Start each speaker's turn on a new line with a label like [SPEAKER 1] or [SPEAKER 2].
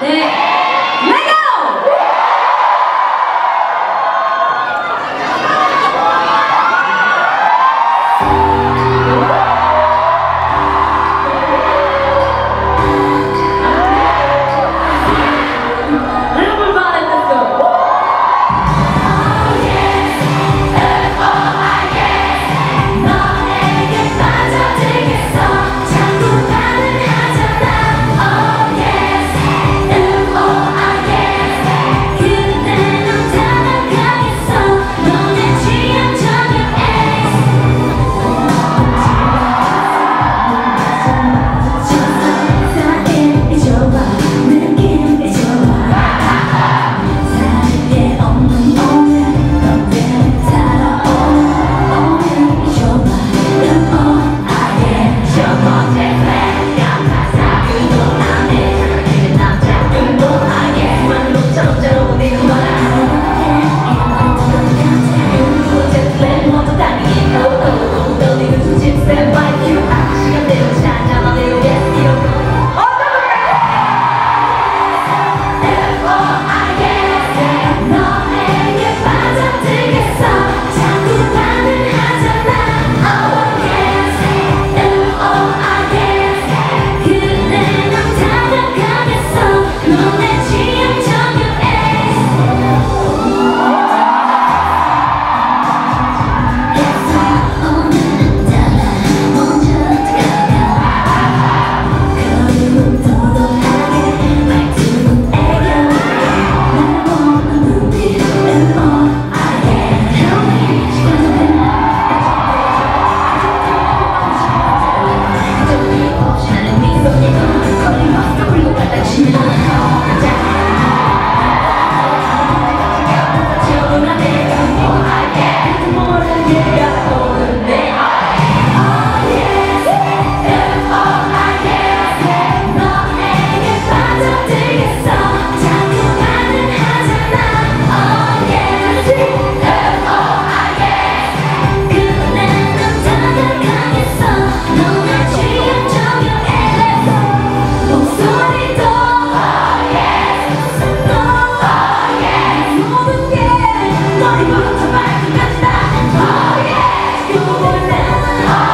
[SPEAKER 1] 네. Yeah.